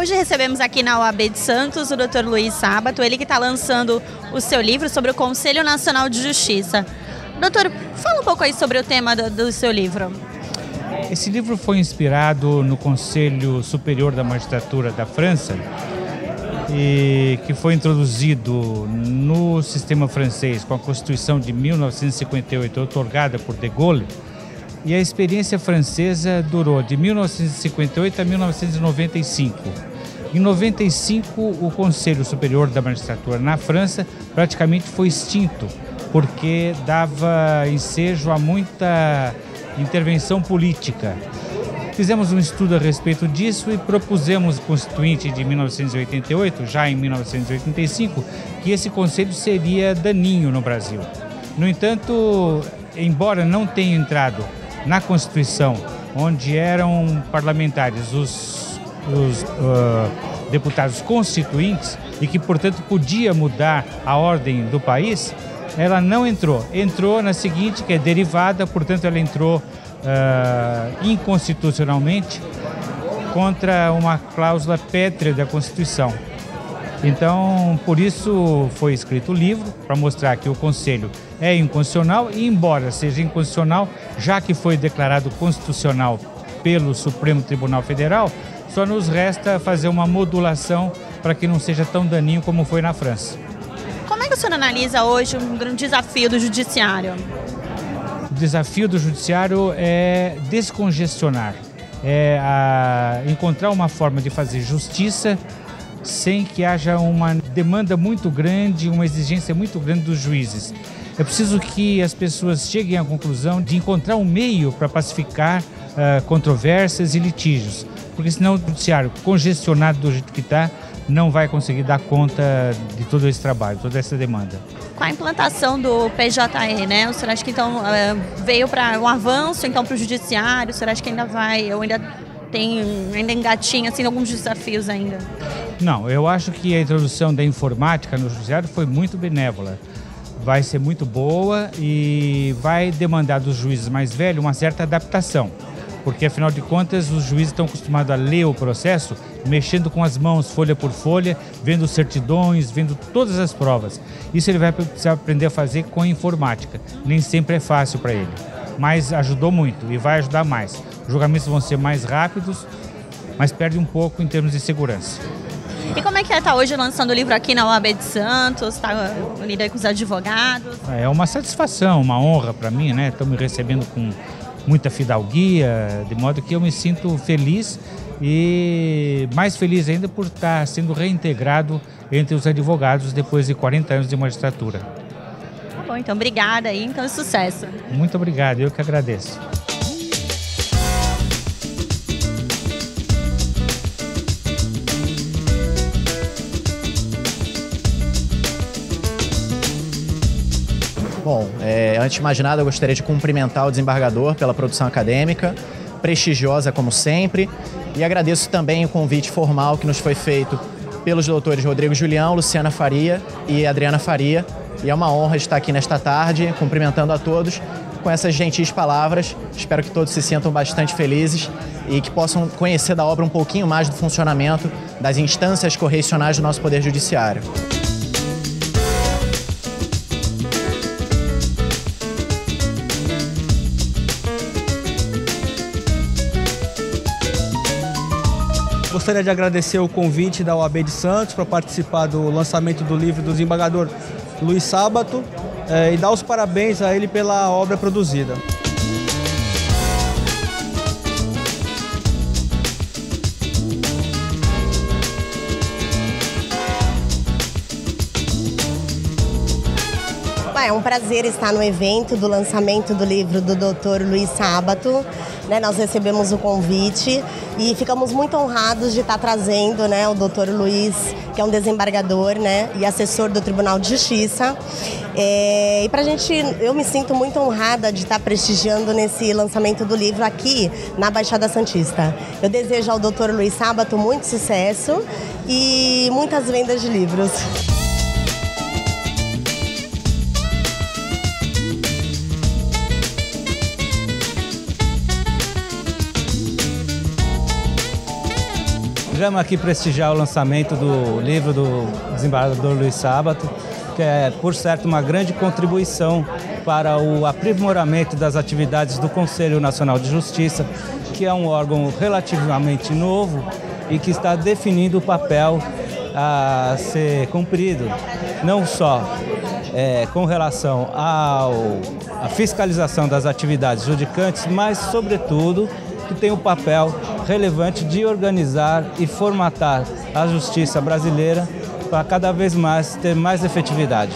Hoje recebemos aqui na OAB de Santos o Dr. Luiz Sábato, ele que está lançando o seu livro sobre o Conselho Nacional de Justiça. Doutor, fala um pouco aí sobre o tema do, do seu livro. Esse livro foi inspirado no Conselho Superior da Magistratura da França, e que foi introduzido no sistema francês com a Constituição de 1958, otorgada por de Gaulle. E a experiência francesa durou de 1958 a 1995. Em 95, o Conselho Superior da Magistratura na França praticamente foi extinto, porque dava ensejo a muita intervenção política. Fizemos um estudo a respeito disso e propusemos ao Constituinte de 1988, já em 1985, que esse conselho seria daninho no Brasil. No entanto, embora não tenha entrado na Constituição, onde eram parlamentares os, os uh, deputados constituintes e que, portanto, podia mudar a ordem do país, ela não entrou. Entrou na seguinte, que é derivada, portanto, ela entrou uh, inconstitucionalmente contra uma cláusula pétrea da Constituição. Então, por isso foi escrito o livro, para mostrar que o Conselho é inconstitucional e, embora seja inconstitucional, já que foi declarado constitucional pelo Supremo Tribunal Federal, só nos resta fazer uma modulação para que não seja tão daninho como foi na França. Como é que o senhor analisa hoje um grande desafio do judiciário? O desafio do judiciário é descongestionar, é a, encontrar uma forma de fazer justiça sem que haja uma demanda muito grande, uma exigência muito grande dos juízes. É preciso que as pessoas cheguem à conclusão de encontrar um meio para pacificar uh, controvérsias e litígios, porque senão o judiciário congestionado do jeito que está não vai conseguir dar conta de todo esse trabalho, toda essa demanda. Com a implantação do PJE, né? O senhor acha que então eh, veio para um avanço então para o judiciário? O senhor acha que ainda vai, ou ainda tem, ainda engatinha assim alguns desafios ainda? Não, eu acho que a introdução da informática no judiciário foi muito benévola. Vai ser muito boa e vai demandar dos juízes mais velhos uma certa adaptação porque afinal de contas os juízes estão acostumados a ler o processo, mexendo com as mãos, folha por folha, vendo certidões, vendo todas as provas. Isso ele vai precisar aprender a fazer com a informática. Nem sempre é fácil para ele, mas ajudou muito e vai ajudar mais. Os julgamentos vão ser mais rápidos, mas perde um pouco em termos de segurança. E como é que é estar tá hoje lançando o livro aqui na OAB de Santos, está unido aí com os advogados? É uma satisfação, uma honra para mim, né? Estão me recebendo com muita fidalguia, de modo que eu me sinto feliz e mais feliz ainda por estar sendo reintegrado entre os advogados depois de 40 anos de magistratura. Tá bom, então obrigada aí, então sucesso. Muito obrigado, eu que agradeço. Bom, antes de mais nada, eu gostaria de cumprimentar o desembargador pela produção acadêmica, prestigiosa como sempre, e agradeço também o convite formal que nos foi feito pelos doutores Rodrigo Julião, Luciana Faria e Adriana Faria. E é uma honra estar aqui nesta tarde, cumprimentando a todos com essas gentis palavras. Espero que todos se sintam bastante felizes e que possam conhecer da obra um pouquinho mais do funcionamento das instâncias correcionais do nosso Poder Judiciário. Gostaria de agradecer o convite da OAB de Santos para participar do lançamento do livro do desembargador Luiz Sábato eh, e dar os parabéns a ele pela obra produzida. É um prazer estar no evento do lançamento do livro do Dr. Luiz Sábato. Né, nós recebemos o convite e ficamos muito honrados de estar trazendo né, o doutor Luiz, que é um desembargador né, e assessor do Tribunal de Justiça. É, e para a gente, eu me sinto muito honrada de estar prestigiando nesse lançamento do livro aqui na Baixada Santista. Eu desejo ao doutor Luiz Sábato muito sucesso e muitas vendas de livros. Viemos aqui prestigiar o lançamento do livro do desembargador Luiz Sábato, que é, por certo, uma grande contribuição para o aprimoramento das atividades do Conselho Nacional de Justiça, que é um órgão relativamente novo e que está definindo o papel a ser cumprido, não só é, com relação à fiscalização das atividades judicantes, mas, sobretudo, que tem o papel relevante de organizar e formatar a justiça brasileira para cada vez mais ter mais efetividade.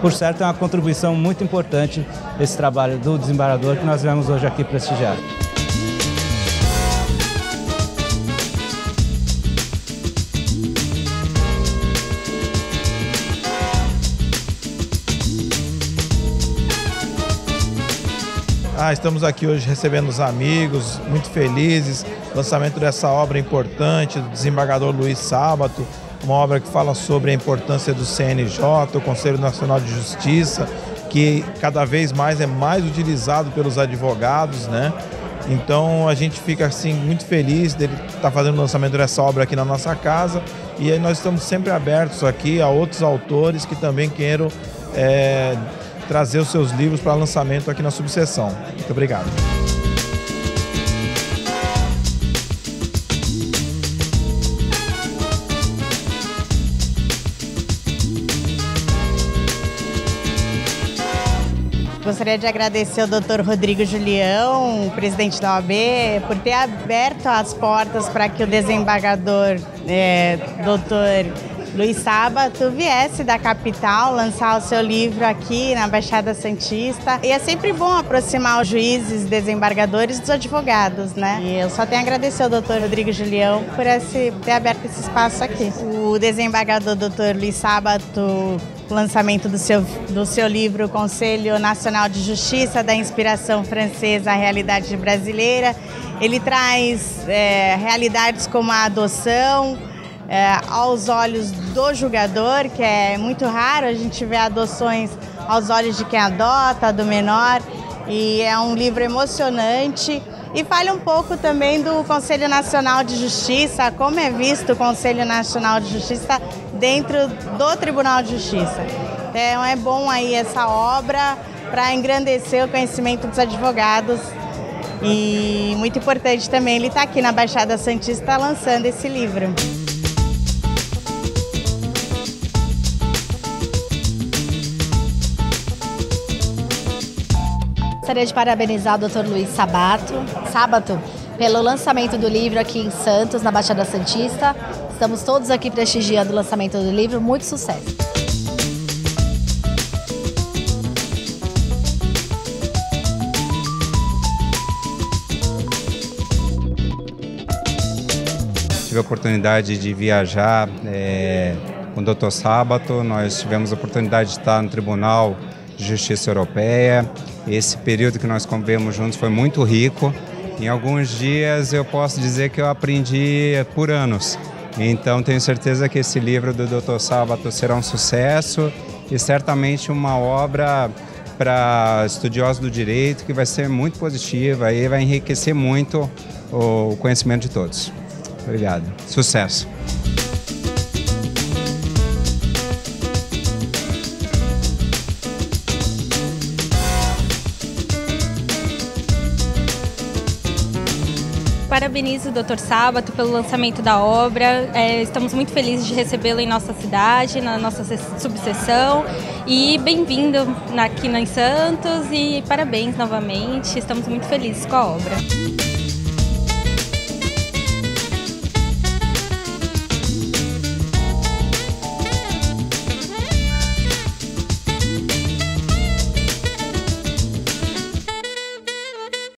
Por certo, é uma contribuição muito importante esse trabalho do desembargador que nós vemos hoje aqui prestigiar. Ah, estamos aqui hoje recebendo os amigos, muito felizes. Lançamento dessa obra importante do desembargador Luiz Sábato, uma obra que fala sobre a importância do CNJ, o Conselho Nacional de Justiça, que cada vez mais é mais utilizado pelos advogados, né? Então a gente fica assim muito feliz dele estar tá fazendo o lançamento dessa obra aqui na nossa casa e aí nós estamos sempre abertos aqui a outros autores que também queiram é, trazer os seus livros para lançamento aqui na subseção. Muito obrigado. Gostaria de agradecer ao Dr. Rodrigo Julião, presidente da OAB, por ter aberto as portas para que o desembargador é, Dr. Luiz Sábato viesse da capital lançar o seu livro aqui na Baixada Santista. E é sempre bom aproximar os juízes, desembargadores dos advogados, né? E eu só tenho a agradecer ao doutor Rodrigo Julião por esse, ter aberto esse espaço aqui. O desembargador doutor Luiz Sábato lançamento do seu, do seu livro Conselho Nacional de Justiça, da inspiração francesa à realidade brasileira. Ele traz é, realidades como a adoção, é, aos olhos do julgador, que é muito raro a gente ver adoções aos olhos de quem adota, do menor, e é um livro emocionante. E fale um pouco também do Conselho Nacional de Justiça, como é visto o Conselho Nacional de Justiça dentro do Tribunal de Justiça. Então é bom aí essa obra para engrandecer o conhecimento dos advogados e muito importante também ele está aqui na Baixada Santista lançando esse livro. Gostaria de parabenizar o Dr. Luiz Sabato, Sábato pelo lançamento do livro aqui em Santos, na Baixada Santista. Estamos todos aqui prestigiando o lançamento do livro. Muito sucesso! Tive a oportunidade de viajar é, com o Dr. Sábato, nós tivemos a oportunidade de estar no Tribunal de Justiça Europeia, esse período que nós convivemos juntos foi muito rico. Em alguns dias eu posso dizer que eu aprendi por anos. Então tenho certeza que esse livro do Dr. Sábato será um sucesso e certamente uma obra para estudiosos do direito que vai ser muito positiva e vai enriquecer muito o conhecimento de todos. Obrigado. Sucesso. Parabenizo o Dr. Sábato pelo lançamento da obra. É, estamos muito felizes de recebê-lo em nossa cidade, na nossa subseção. E bem-vindo aqui em Santos e parabéns novamente. Estamos muito felizes com a obra.